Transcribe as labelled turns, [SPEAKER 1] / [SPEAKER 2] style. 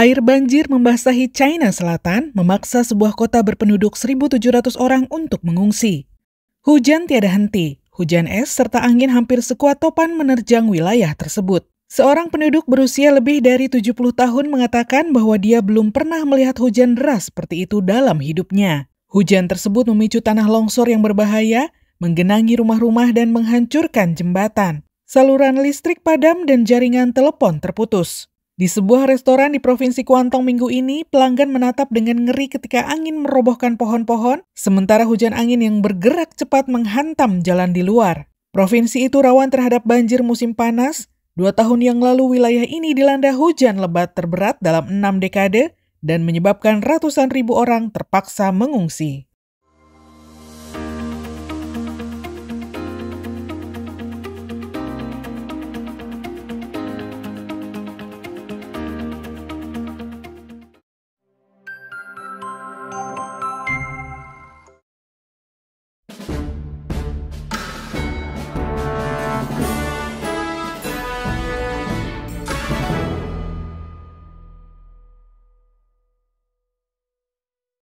[SPEAKER 1] Air banjir membasahi China Selatan, memaksa sebuah kota berpenduduk 1.700 orang untuk mengungsi. Hujan tiada henti, hujan es serta angin hampir sekuat topan menerjang wilayah tersebut. Seorang penduduk berusia lebih dari 70 tahun mengatakan bahwa dia belum pernah melihat hujan deras seperti itu dalam hidupnya. Hujan tersebut memicu tanah longsor yang berbahaya, menggenangi rumah-rumah dan menghancurkan jembatan. Saluran listrik padam dan jaringan telepon terputus. Di sebuah restoran di Provinsi Kuantong minggu ini, pelanggan menatap dengan ngeri ketika angin merobohkan pohon-pohon, sementara hujan angin yang bergerak cepat menghantam jalan di luar. Provinsi itu rawan terhadap banjir musim panas. Dua tahun yang lalu wilayah ini dilanda hujan lebat terberat dalam enam dekade dan menyebabkan ratusan ribu orang terpaksa mengungsi.